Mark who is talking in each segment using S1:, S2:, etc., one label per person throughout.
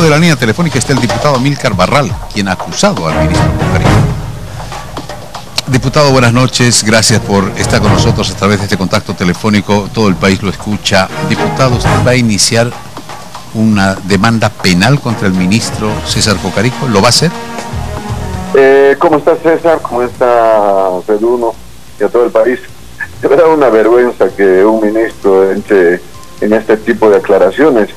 S1: de la línea telefónica está el diputado Milcar Barral, quien ha acusado al ministro Carico. Diputado, buenas noches. Gracias por estar con nosotros a través de este contacto telefónico. Todo el país lo escucha. Diputado, ¿usted va a iniciar una demanda penal contra el ministro César Cocarico? ¿Lo va a hacer?
S2: Eh, ¿Cómo está César? ¿Cómo está Peruno y a todo el país? De verdad una vergüenza que un ministro entre en este tipo de aclaraciones.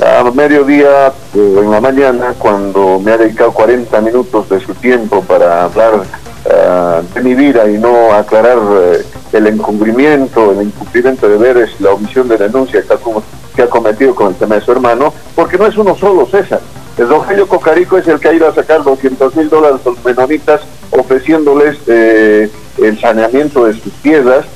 S2: A mediodía o en la mañana, cuando me ha dedicado 40 minutos de su tiempo para hablar eh, de mi vida y no aclarar eh, el encubrimiento, el incumplimiento de deberes, la omisión de denuncia que ha, que ha cometido con el tema de su hermano, porque no es uno solo, César. El Rogelio Cocarico es el que ha ido a sacar 200 mil dólares a los menonitas ofreciéndoles eh, el saneamiento de sus tierras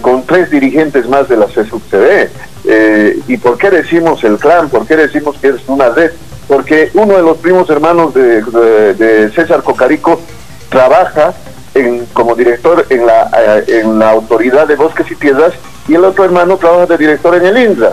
S2: con tres dirigentes más de la CSUCD. Eh, ¿Y por qué decimos el clan? ¿Por qué decimos que es una red? Porque uno de los primos hermanos de, César Cocarico trabaja en, como director en la, eh, Autoridad de Bosques y Tierras y el otro hermano trabaja de director en el INDRA.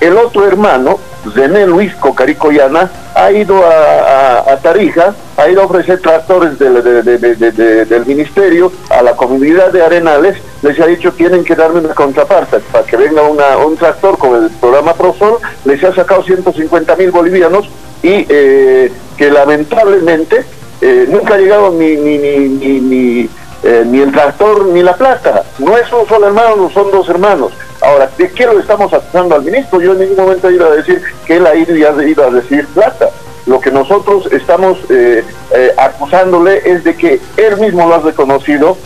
S2: El otro hermano, Zené Luis Cocaricoyana, ha ido a, Tarija, ha ido a ofrecer tractores del ministerio a la comunidad de Arenales, les ha dicho tienen que darme una contraparte para que venga un tractor con el programa ProSol, les ha sacado 150 mil bolivianos y eh, que lamentablemente eh, nunca ha llegado ni, ni, ni, ni, eh, ni el tractor ni la plata. No es un solo hermano, no son dos hermanos. Ahora, ¿de qué lo estamos acusando al ministro? Yo en ningún momento iba a decir que él ha ido y ha ido a decir plata. Lo que nosotros estamos eh, eh, acusándole es de que él mismo lo ha reconocido,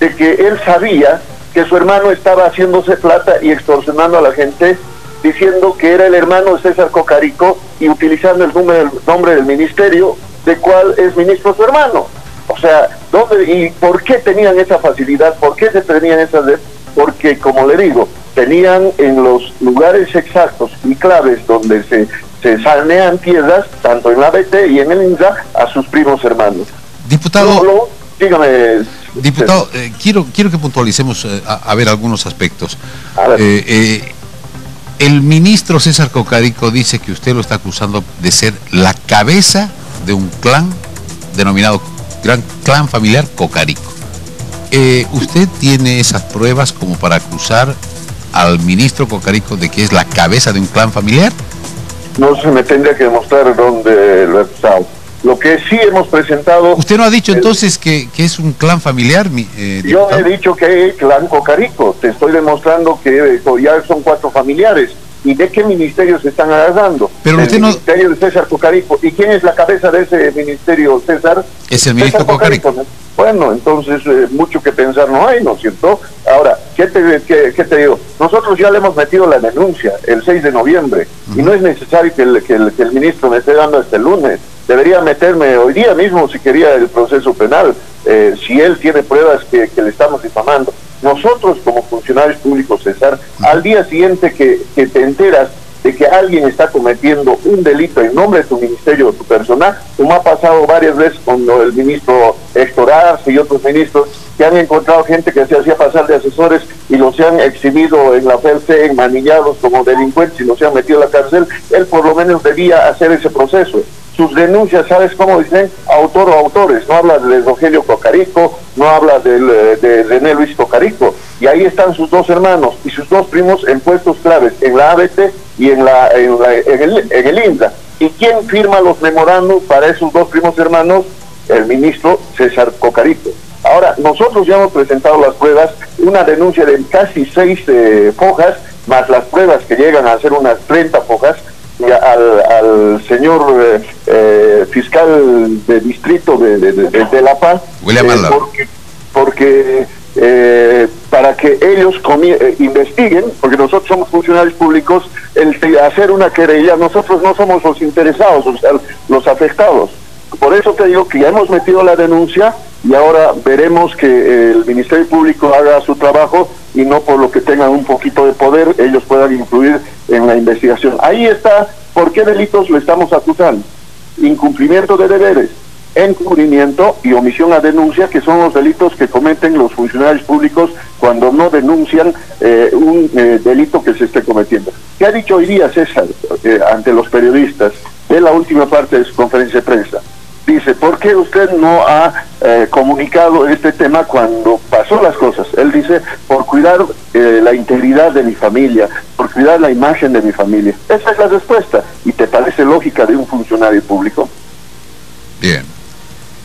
S2: de que él sabía que su hermano estaba haciéndose plata y extorsionando a la gente, diciendo que era el hermano de César Cocarico y utilizando el nombre, el nombre del ministerio, de cuál es ministro su hermano. O sea, ¿dónde y por qué tenían esa facilidad? ¿Por qué se tenían esas... Porque, como le digo, tenían en los lugares exactos y claves donde se, se sanean tierras, tanto en la BT y en el INSA, a sus primos hermanos.
S1: Diputado,
S2: dígame.
S1: Diputado, eh, quiero, quiero que puntualicemos eh, a, ver algunos aspectos. Eh, el ministro César Cocarico dice que usted lo está acusando de ser la cabeza de un clan denominado Gran Clan Familiar Cocarico. ¿Usted tiene esas pruebas como para acusar al ministro Cocarico de que es la cabeza de un clan familiar?
S2: No se me tendría que demostrar dónde lo he usado. Lo que sí hemos presentado...
S1: ¿Usted no ha dicho entonces que, es un clan familiar?
S2: Eh, yo he dicho que es clan Cocarico. Te estoy demostrando que eh, ya son cuatro familiares. ¿Y de qué ministerio se están agarrando?
S1: Pero
S2: el
S1: usted
S2: ministerio de César Cocarico. ¿Y quién es la cabeza de ese ministerio, César?
S1: Es el ministro Cocarico.
S2: Bueno, entonces eh, mucho que pensar no hay, ¿no es cierto? Ahora, ¿qué te, qué, te digo? Nosotros ya le hemos metido la denuncia el 6 de noviembre y no es necesario que el, que, el, ministro me esté dando este lunes. Debería meterme hoy día mismo si quería el proceso penal, eh, si él tiene pruebas que, que le estamos difamando. Nosotros como funcionarios públicos, César, al día siguiente que, que te enteras de que alguien está cometiendo un delito en nombre de tu ministerio o tu persona, como ha pasado varias veces con el ministro Héctor Arce y otros ministros, que han encontrado gente que se hacía pasar de asesores y los han exhibido en la en manillados como delincuentes y los han metido a la cárcel, él por lo menos debía hacer ese proceso sus denuncias, ¿sabes cómo dicen? Autor o autores. No habla de Rogelio Cocarico, no habla de, de René Luis Cocarico. Y ahí están sus dos hermanos y sus dos primos en puestos claves, en la ABC y en, la, en, el, en el INDA. ¿Y quién firma los memorandos para esos dos primos hermanos? El ministro César Cocarico. Ahora, nosotros ya hemos presentado las pruebas, una denuncia de casi seis eh, fojas, más las pruebas que llegan a ser unas 30 fojas, al, señor eh, eh, fiscal de distrito de, La Paz,
S1: eh,
S2: porque, para que ellos investiguen, porque nosotros somos funcionarios públicos, el hacer una querella, nosotros no somos los interesados, o sea, los afectados. Por eso te digo que ya hemos metido la denuncia y ahora veremos que el Ministerio Público haga su trabajo y no por lo que tengan un poquito de poder ellos puedan influir en la investigación. Ahí está por qué delitos le estamos acusando. Incumplimiento de deberes, encubrimiento y omisión a denuncia, que son los delitos que cometen los funcionarios públicos cuando no denuncian eh, un eh, delito que se esté cometiendo. ¿Qué ha dicho hoy día César eh, ante los periodistas? de la última parte de su conferencia de prensa. Dice, ¿por qué usted no ha eh, comunicado este tema cuando pasó las cosas? Él dice, por cuidar eh, la integridad de mi familia, por cuidar la imagen de mi familia. Esa es la respuesta. ¿Y te parece lógica de un funcionario público?
S1: Bien.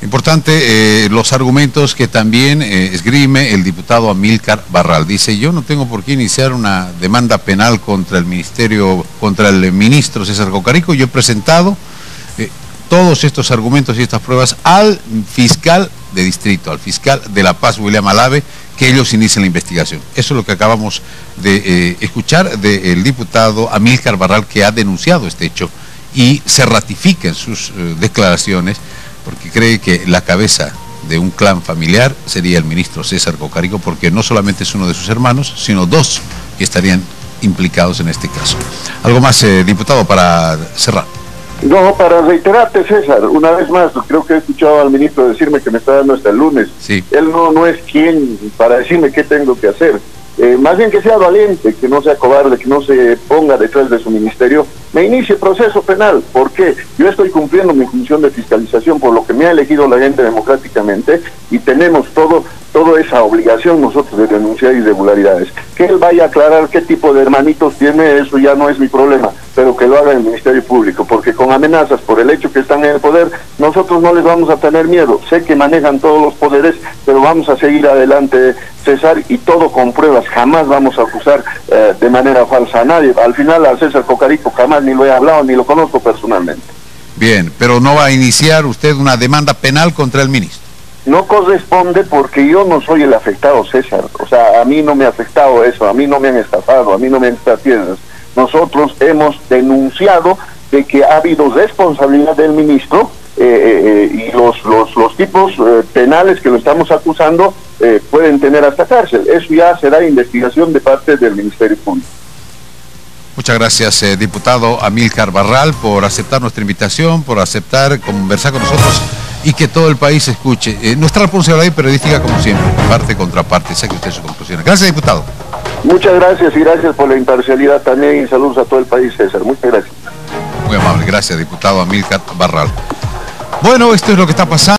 S1: Importante eh, los argumentos que también esgrime el diputado Amílcar Barral. Dice, yo no tengo por qué iniciar una demanda penal contra el ministerio, contra el ministro César Cocarico. Yo he presentado todos estos argumentos y estas pruebas al fiscal de distrito, al fiscal de La Paz, William Alave, que ellos inicien la investigación. Eso es lo que acabamos de escuchar del diputado Amílcar Barral, que ha denunciado este hecho y se ratifica en sus declaraciones porque cree que la cabeza de un clan familiar sería el ministro César Cocarico, porque no solamente es uno de sus hermanos, sino dos que estarían implicados en este caso. ¿Algo más, eh, diputado, para cerrar?
S2: No, para reiterarte, César, una vez más, creo que he escuchado al ministro decirme que me está dando hasta el lunes.
S1: Sí.
S2: Él no, no es quien para decirme qué tengo que hacer. Eh, más bien que sea valiente, que no sea cobarde, que no se ponga detrás de su ministerio, me inicie proceso penal. ¿Por qué? Yo estoy cumpliendo mi función de fiscalización por lo que me ha elegido la gente democráticamente y tenemos todo toda esa obligación nosotros de denunciar irregularidades. Que él vaya a aclarar qué tipo de hermanitos tiene, eso ya no es mi problema, pero que lo haga el Ministerio Público, porque con amenazas por el hecho que están en el poder, nosotros no les vamos a tener miedo. Sé que manejan todos los poderes, pero vamos a seguir adelante, César, y todo con pruebas. Jamás vamos a acusar eh, de manera falsa a nadie. Al final a César Cocarico jamás ni lo he hablado, ni lo conozco personalmente.
S1: Bien, pero no va a iniciar usted una demanda penal contra el ministro
S2: no corresponde porque yo no soy el afectado, César. O sea, a mí no me ha afectado eso, a mí no me han estafado, a mí no me han estafado. Nosotros hemos denunciado de que ha habido responsabilidad del ministro eh, eh, eh, y los, los, los tipos penales que lo estamos acusando pueden tener hasta cárcel. Eso ya será investigación de parte del Ministerio Público.
S1: Muchas gracias, diputado Amílcar Barral, por aceptar nuestra invitación, por aceptar conversar con nosotros y que todo el país escuche. Nuestra responsabilidad periodística, como siempre, parte contra parte. Saque usted su conclusión. Gracias, diputado.
S2: Muchas gracias y gracias por la imparcialidad también y saludos a todo el país, César. Muchas gracias.
S1: Muy amable. Gracias, diputado Amilcar Barral. Bueno, esto es lo que está pasando.